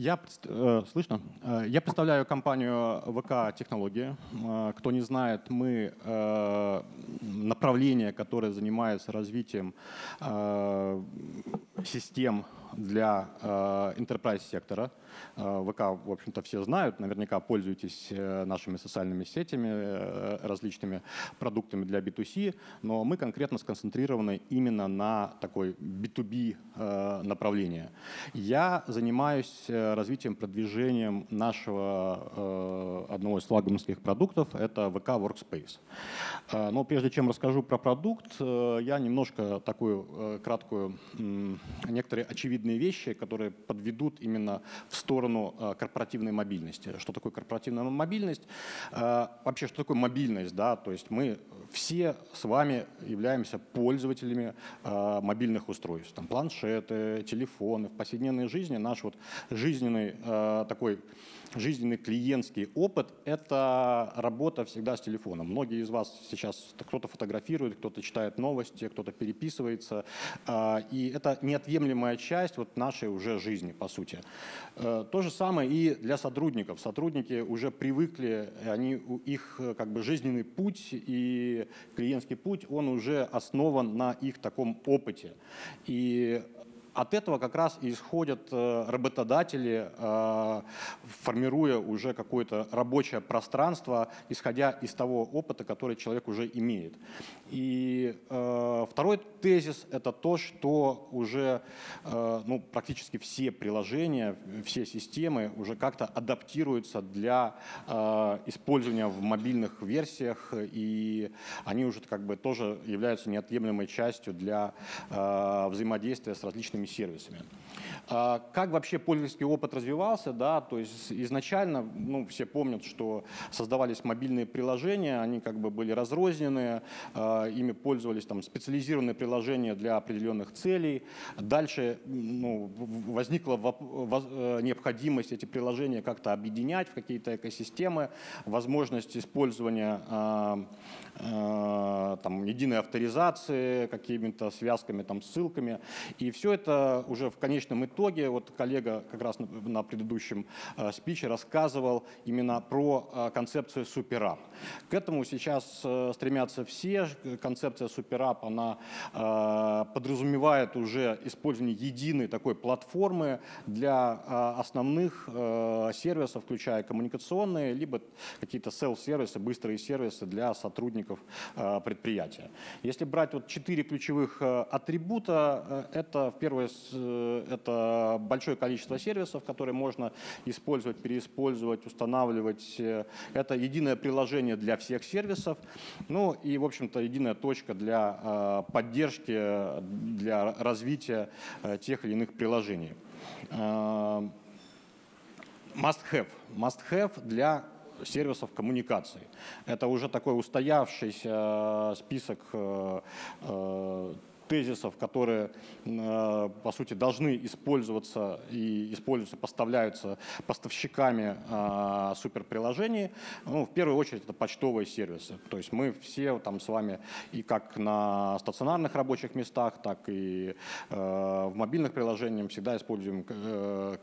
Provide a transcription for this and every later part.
Я, э, слышно? Э, Я представляю компанию ВК Технологии. Э, Кто не знает, мы э, направление, которое занимается развитием э, систем для э, enterprise сектора. Э, ВК, в общем-то, все знают, наверняка пользуетесь э, нашими социальными сетями, э, различными продуктами для B2C, но мы конкретно сконцентрированы именно на такой B2B э, направлении. Я занимаюсь э, развитием, продвижением нашего э, одного из флагманских продуктов, это ВК Workspace. Э, Но прежде чем расскажу про продукт, э, я немножко такую э, краткую, некоторые очевидные вещи, которые подведут именно в сторону э, корпоративной мобильности. Что такое корпоративная мобильность? Э, Вообще, что такое мобильность? Да? То есть мы все с вами являемся пользователями э, мобильных устройств. Там планшеты, телефоны. В повседневной жизни наш вот жизненный такой жизненный клиентский опыт – это работа всегда с телефоном. Многие из вас сейчас, кто-то фотографирует, кто-то читает новости, кто-то переписывается. И это неотъемлемая часть вот нашей уже жизни, по сути. То же самое и для сотрудников. Сотрудники уже привыкли, они, их э, как бы жизненный путь и клиентский путь, он уже основан на их таком опыте. И от этого как раз и исходят э, работодатели, э, формируя уже какое-то рабочее пространство, исходя из того опыта, который человек уже имеет. И э, второй тезис – это то, что уже ну, практически все приложения, все системы уже как-то адаптируются для использования в мобильных версиях, и они уже как бы тоже являются неотъемлемой частью для взаимодействия с различными сервисами. А Как вообще пользовательский опыт развивался, да, то есть изначально, ну, все помнят, что создавались мобильные приложения, они как бы были разрозненные, а, ими пользовались там специализированные приложения для определенных целей. Дальше ну, возникла э, необходимость эти приложения как-то объединять в какие-то экосистемы, возможность использования а, там, единой авторизации, какими-то связками, там, ссылками. И все это уже в конечном итоге, вот коллега как раз на, предыдущем э, спиче рассказывал именно про э, концепцию суперап. К этому сейчас э, стремятся все. Концепция суперап, она э, подразумевает уже использование единой такой платформы для э, основных э, сервисов, включая коммуникационные, либо какие-то селф-сервисы, быстрые сервисы для сотрудников э, предприятия. Если брать вот четыре ключевых э, атрибута, э, это в первое э, это большое количество сервисов, которые можно использовать, переиспользовать, устанавливать. Э, Это единое приложение для всех сервисов, ну и, в общем-то, единая точка для э, поддержки, для развития тех или иных приложений. Э, Must have. Must have для сервисов коммуникации. Это уже такой устоявшийся список тезисов, которые, э, по сути, должны использоваться и используются, поставляются поставщиками э, суперприложений. Ну, в первую очередь, это почтовые сервисы. То есть мы все там с вами и как на стационарных рабочих местах, так и э, в мобильных приложениях всегда используем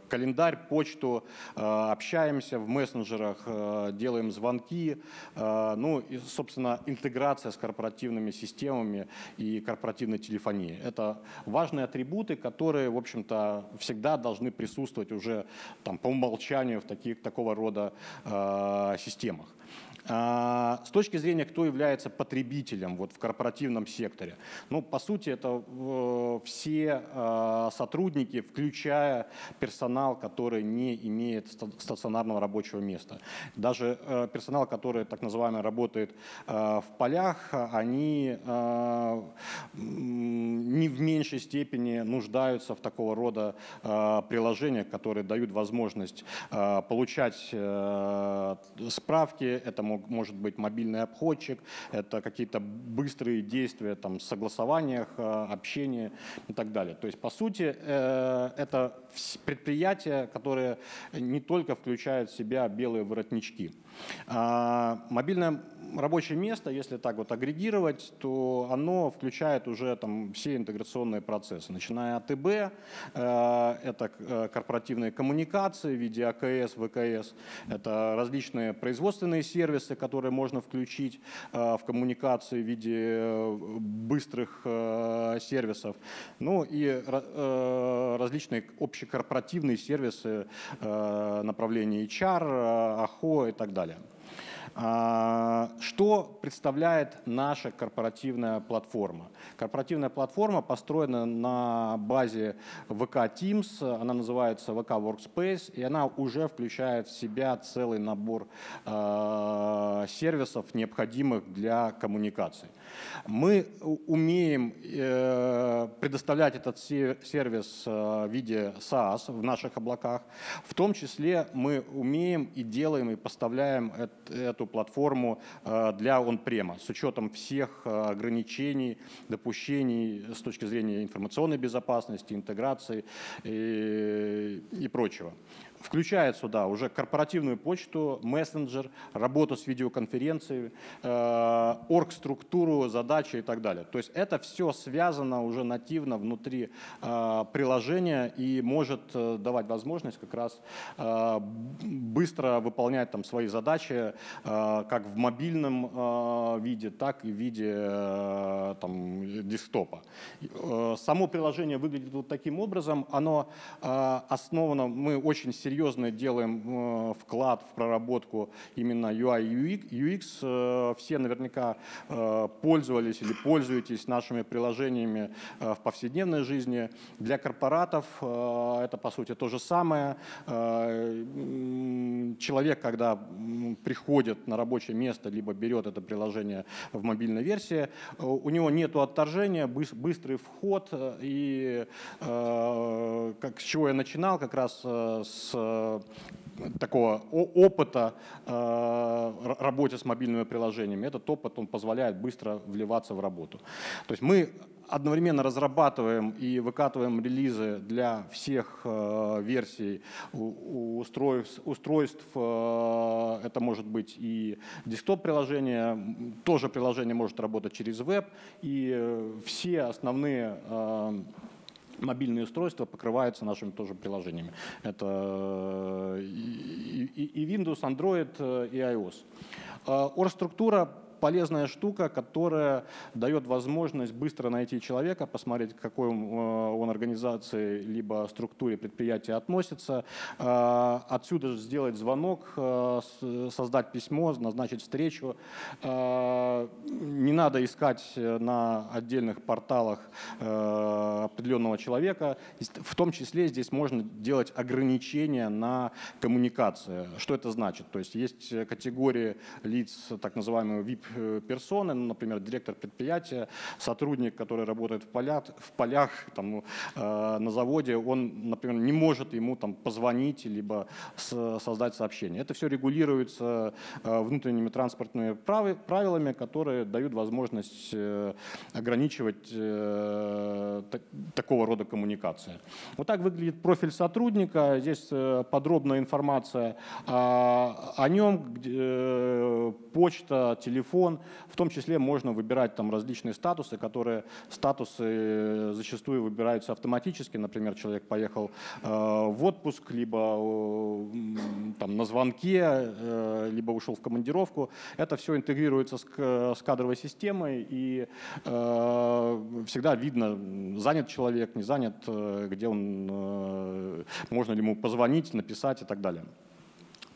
календарь, почту, общаемся в мессенджерах, делаем звонки. Ну и, собственно, интеграция с корпоративными системами и корпоративной телефонией. Это важные атрибуты, которые, в общем-то, всегда должны присутствовать уже там, по умолчанию в таких, такого рода э, системах. А, С точки зрения, кто является потребителем вот в корпоративном секторе, ну, по сути, это э, все э, сотрудники, включая персонал, который не имеет ста- стационарного рабочего места. Даже э, персонал, который так называемый работает э, в полях, они не в меньшей степени нуждаются в такого рода приложениях, которые дают возможность получать справки. Это может мог, может быть мобильный обходчик, это какие-то быстрые действия там, в согласованиях, э, общении и так далее. То есть, по сути, э, это предприятия, которые не только включают в себя белые воротнички. А, мобильное рабочее место, если так вот агрегировать, то оно включает уже там все интеграционные процессы, начиная от ИБ, э, это корпоративные коммуникации в виде АКС, ВКС, это различные производственные сервисы, которые можно включить э, в коммуникации в виде быстрых сервисов, ну и различные общекорпоративные сервисы направления HR, АХО и так далее. А, что представляет наша корпоративная платформа? Корпоративная платформа построена на базе VK Teams, она называется VK Workspace, и она уже включает в себя целый набор а, сервисов, необходимых для коммуникации. Мы умеем э, предоставлять этот сервис э, в виде SaaS в наших облаках. В том числе мы умеем и делаем и поставляем эту платформу э, для он-према с учетом всех ограничений, допущений с точки зрения информационной безопасности, интеграции и, и прочего включает сюда уже корпоративную почту, мессенджер, работу с видеоконференцией, э, орг-структуру, задачи и так далее. То есть это все связано уже нативно внутри э, приложения и может э, давать возможность как раз э, быстро выполнять там свои задачи как в мобильном виде, так и в виде там, десктопа. Само приложение выглядит вот таким образом. Оно основано, мы очень серьезно серьезно делаем э, вклад в проработку именно UI UX. Э, все наверняка э, пользовались или пользуетесь нашими приложениями в повседневной жизни. Для корпоратов это по сути то же самое. Человек, когда приходит на рабочее место, либо берет это приложение в мобильной версии, у него нет отторжения, быстрый вход. И как, с чего я начинал, как раз с такого опыта э, работе с мобильными приложениями. Этот опыт он позволяет быстро вливаться в работу. То есть мы одновременно разрабатываем и выкатываем релизы для всех э, версий устройств. устройств э, это может быть и десктоп-приложение, тоже приложение может работать через веб, и э, все основные э, мобильные устройства покрываются нашими тоже приложениями. Это и, и, и Windows, Android, э, и iOS. Оргструктура полезная штука, которая дает возможность быстро найти человека, посмотреть, к какой он э, организации либо структуре предприятия относится, э, отсюда же сделать звонок, э, создать письмо, назначить встречу. Не надо искать на отдельных порталах определенного человека. В том числе здесь можно делать ограничения на коммуникацию. Что это значит? То есть есть категории лиц, так называемые VIP персоны, ну, например, директор предприятия, сотрудник, который работает в полях, в полях там, э, на заводе, он, например, не может ему там, позвонить либо с, создать сообщение. Это все регулируется э, внутренними транспортными правилами, которые дают возможность э, ограничивать э, так, такого рода коммуникации. Вот так выглядит профиль сотрудника. Здесь э, подробная информация о, о нем, где, э, почта, телефон, телефон. В том числе можно выбирать там различные статусы, которые статусы э, зачастую выбираются автоматически. Например, человек поехал э, в отпуск, либо э, там, на звонке, либо ушел в командировку. Это все интегрируется с, с кадровой системой и всегда видно, занят человек, не занят, где он, можно ли ему позвонить, написать и так далее.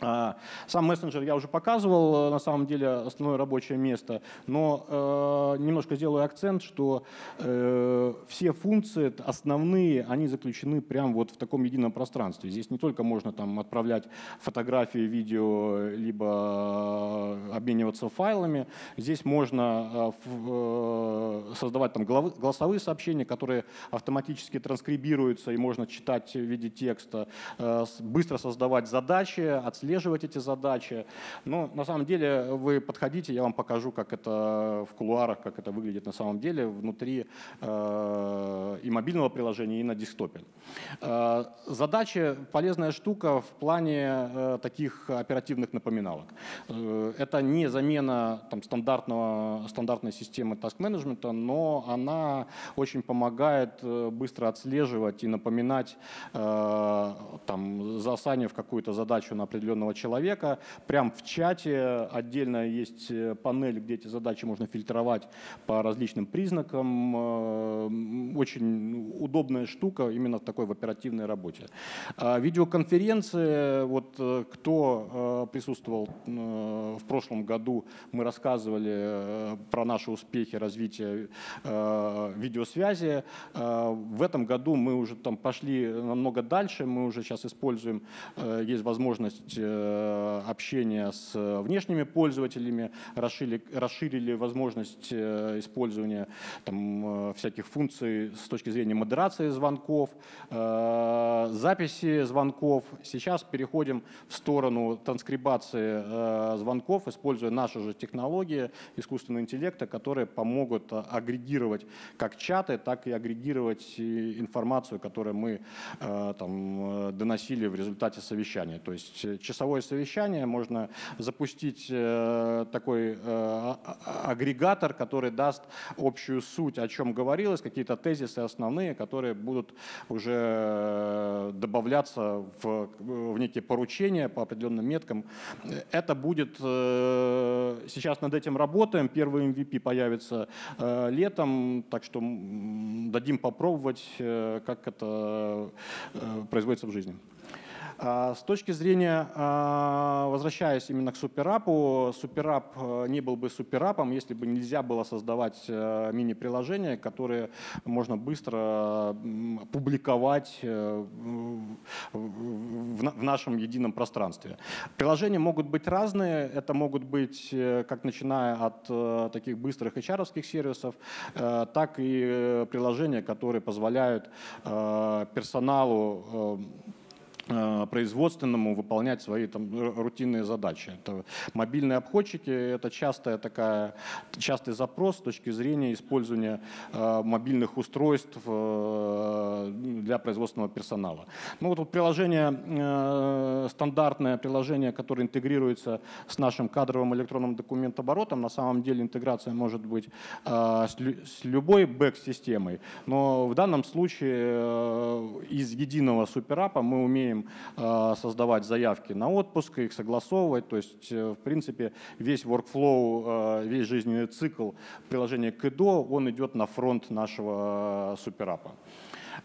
А, сам мессенджер я уже показывал, э, на самом деле основное рабочее место, но э, немножко сделаю акцент, что э, все функции основные, они заключены прямо вот в таком едином пространстве. Здесь не только можно там отправлять фотографии, видео, либо э, обмениваться файлами, здесь можно э, э, создавать там голосовые сообщения, которые автоматически транскрибируются и можно читать в виде текста, э, быстро создавать задачи, отслеживать отслеживать эти задачи. Но на самом деле вы подходите, я вам покажу, как это в кулуарах, как это выглядит на самом деле внутри э, и мобильного приложения, и на десктопе. Э, задачи – полезная штука в плане э, таких оперативных напоминалок. Это не замена там, стандартного, стандартной системы task-менеджмента, но она очень помогает быстро отслеживать и напоминать там, засанив какую-то задачу на определенного человека. Прям в чате отдельно есть э, панель, где эти задачи можно фильтровать по различным признакам. Э, очень удобная штука именно в такой в оперативной работе. А видеоконференции, вот э, кто присутствовал в прошлом году, мы рассказывали про наши успехи развития видеосвязи. В этом году мы уже там пошли намного дальше, мы уже сейчас используем, есть возможность общения с внешними пользователями, расширили, расширили возможность использования там, всяких функций с точки зрения модерации звонков, записи звонков. Сейчас переходим в сторону транскрибации звонков, используя наши же технологии искусственного интеллекта, которые помогут агрегировать как чаты, так и агрегировать информацию, которую мы там, доносили в результате совещания. То есть часовое совещание можно запустить э, такой э, агрегатор, который даст общую суть, о чем говорилось, какие-то тезисы основные, которые будут уже э, добавляться в, в некие поручения по определенным меткам. Это будет, сейчас над этим работаем, первый MVP появится летом, так что дадим попробовать, как это производится в жизни. А, с точки зрения, а, возвращаясь именно к суперапу, суперап э, не был бы суперапом, если бы нельзя было создавать э, мини-приложения, которые можно быстро публиковать э, в нашем едином пространстве. Приложения могут быть разные, это могут быть как начиная от таких быстрых HR сервисов, так и приложения, которые позволяют персоналу производственному выполнять свои там, рутинные задачи. Это мобильные обходчики – это частая такая, частый запрос с точки зрения использования э, мобильных устройств э, для производственного персонала. Ну, вот, вот приложение, э, стандартное приложение, которое интегрируется с нашим кадровым электронным документооборотом, на самом деле интеграция может быть э, с, с любой бэк-системой, но в данном случае э, из единого суперапа мы умеем умеем э, создавать заявки на отпуск, их согласовывать. То есть, э, в принципе, весь workflow, э, весь жизненный цикл приложения КЭДО, он идет на фронт нашего суперапа.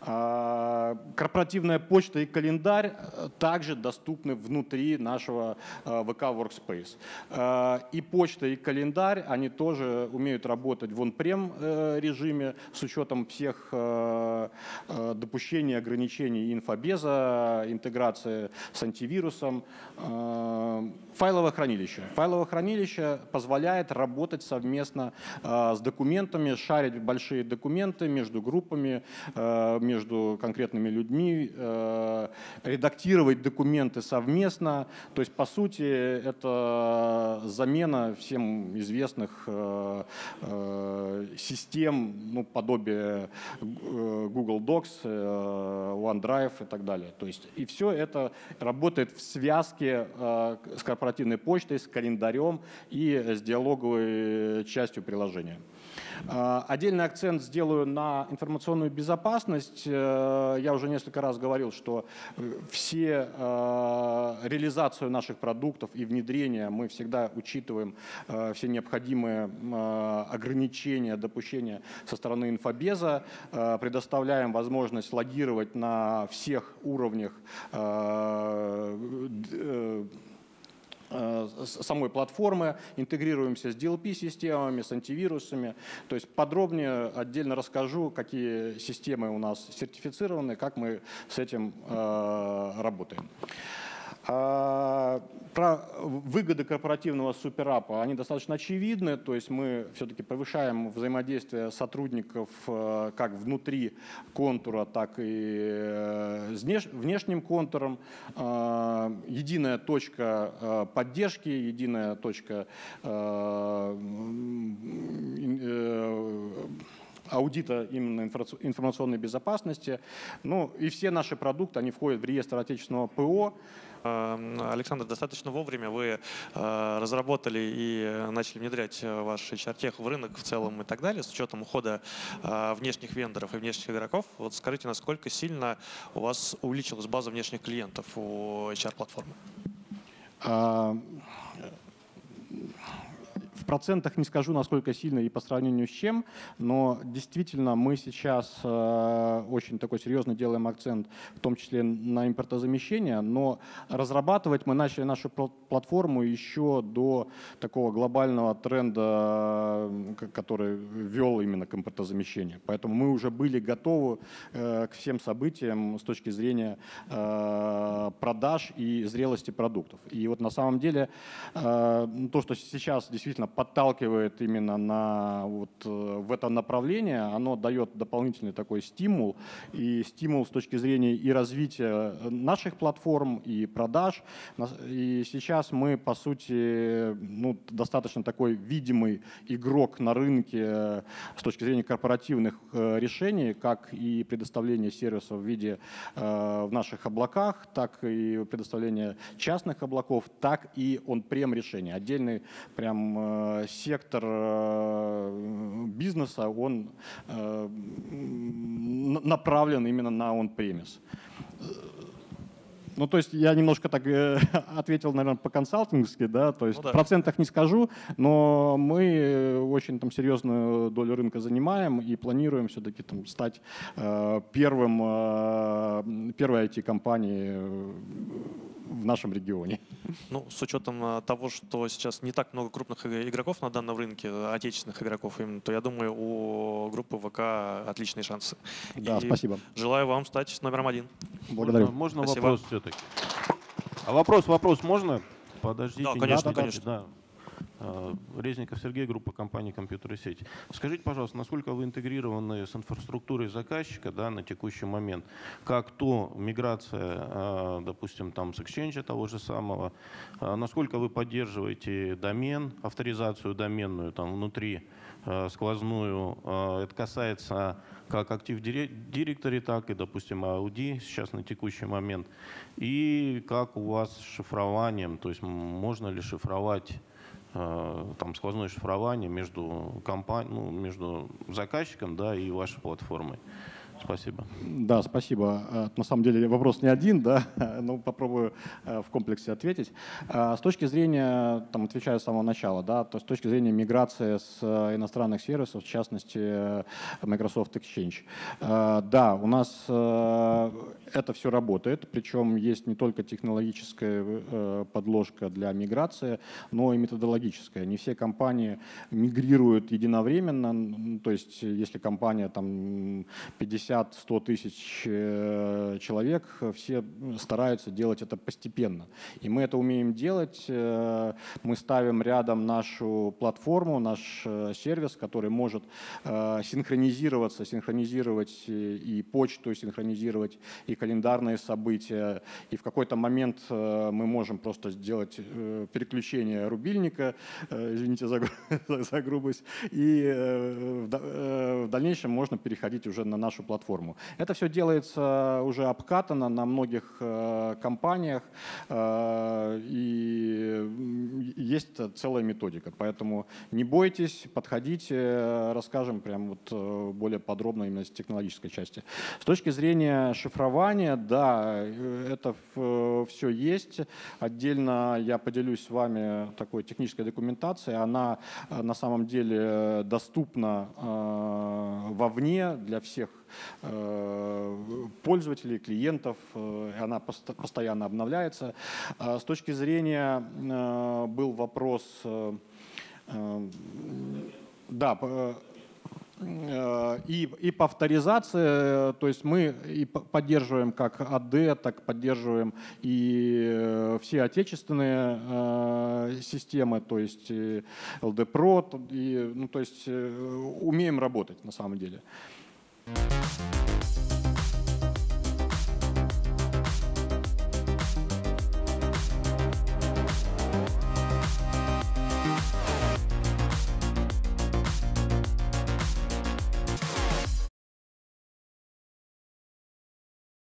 А, корпоративная почта и календарь э, также доступны внутри нашего VK э, Workspace. Э, и почта, и календарь, они тоже умеют работать в on-prem режиме с учетом всех допущений, ограничений инфобеза, интеграции с антивирусом. Файловое хранилище. Файловое хранилище позволяет работать совместно с документами, шарить большие документы между группами, между конкретными людьми, э, редактировать документы совместно. То есть, по сути, это замена всем известных э, э, систем, ну, подобие Google Docs, OneDrive и так далее. То есть, и все это работает в связке с корпоративной почтой, с календарем и с диалоговой частью приложения. Отдельный акцент сделаю на информационную безопасность. Э, я уже несколько раз говорил, что э, все э, реализацию наших продуктов и внедрение мы всегда учитываем все необходимые ограничения, допущения со стороны инфобеза, предоставляем возможность логировать на всех уровнях самой платформы, интегрируемся с DLP-системами, с антивирусами. То есть подробнее отдельно расскажу, какие системы у нас сертифицированы, как мы с этим э, работаем. А, про выгоды корпоративного суперапа, они достаточно очевидны, то есть мы все-таки повышаем взаимодействие сотрудников э, как внутри контура, так и э, внешним контуром. А, единая точка э, поддержки, единая точка аудита именно информационной безопасности. Ну и все наши продукты, они входят в реестр отечественного ПО. Эм, Александр, достаточно вовремя вы э, разработали и начали внедрять ваш HR-тех в рынок в целом и так далее, с учетом ухода э, внешних вендоров и внешних игроков. Вот скажите, насколько сильно у вас увеличилась база внешних клиентов у HR-платформы? Процентах не скажу, насколько сильно и по сравнению с чем, но действительно мы сейчас э, очень такой серьезно делаем акцент, в том числе на импортозамещение, но разрабатывать мы начали нашу платформу еще до такого глобального тренда, который вел именно к импортозамещению. Поэтому мы уже были готовы э, к всем событиям с точки зрения э, продаж и зрелости продуктов. И вот на самом деле то, что сейчас действительно подталкивает именно на вот э, в это направление, оно дает дополнительный такой стимул, и стимул с точки зрения и развития наших платформ, и продаж. И сейчас мы, по сути, ну, достаточно такой видимый игрок на рынке э, с точки зрения корпоративных э, решений, как и предоставление сервисов в виде в наших облаках, так и предоставление частных облаков, так и он-прем решения. Отдельный прям Э, сектор э, бизнеса, он э, направлен именно на on-premise. Ну, то есть я немножко так э, ответил, наверное, по-консалтинговски, да, то есть ну, да. в процентах не скажу, но мы очень там серьезную долю рынка занимаем и планируем все-таки там стать э, первым, э, первой IT-компанией в нашем регионе. Ну, с учетом а, того, что сейчас не так много крупных игроков на данном рынке, отечественных игроков именно, то я думаю, у группы ВК отличные шансы. Да, И спасибо. Желаю вам стать номером один. Благодарю. Можно, можно вопрос все-таки? А вопрос, вопрос можно? Подождите. Да, конечно, да, конечно. Да. Э, Резников Сергей, группа компании «Компьютеры сеть». Скажите, пожалуйста, насколько вы интегрированы с инфраструктурой заказчика да, на текущий момент? Как то миграция, э, допустим, там с Exchange того же самого, э, насколько вы поддерживаете домен, авторизацию доменную там внутри, сквозную. Это касается как Active Directory, так и, допустим, Audi сейчас на текущий момент. И как у вас с шифрованием, то есть можно ли шифровать там сквозное шифрование между, компани... ну, между заказчиком да, и вашей платформой. Спасибо. Да, спасибо. Э, на самом деле вопрос не один, да, но попробую э, в комплексе ответить. С точки зрения, там, отвечаю с самого начала, да, то с точки зрения миграции с иностранных сервисов, в частности Microsoft Exchange. Да, у нас это все работает, причем есть не только технологическая э, подложка для миграции, но и методологическая. Не все компании мигрируют единовременно, то есть если компания там 50-100 тысяч э, человек, все стараются делать это постепенно. И мы это умеем делать. Э, мы ставим рядом нашу платформу, наш сервис, который может синхронизироваться, синхронизировать и почту, синхронизировать и календарные события, и в какой-то момент э, мы можем просто сделать э, переключение рубильника, э, извините за, за грубость, и в дальнейшем можно переходить уже на нашу платформу. Это все делается уже обкатано на многих компаниях, и есть целая методика, поэтому не бойтесь, подходите, расскажем прям вот более подробно именно с технологической части. С точки зрения шифрования, да, это все есть. Отдельно я поделюсь с вами такой технической документацией. Она э, на самом деле доступна э, вовне для всех э, пользователей, клиентов, она постоянно обновляется. С точки зрения, был вопрос, да, Э, и, и по авторизации, то есть мы и поддерживаем как АД, так поддерживаем и э, все отечественные э, системы, то есть LD Pro, и, ну, то есть умеем работать на самом деле. Thank you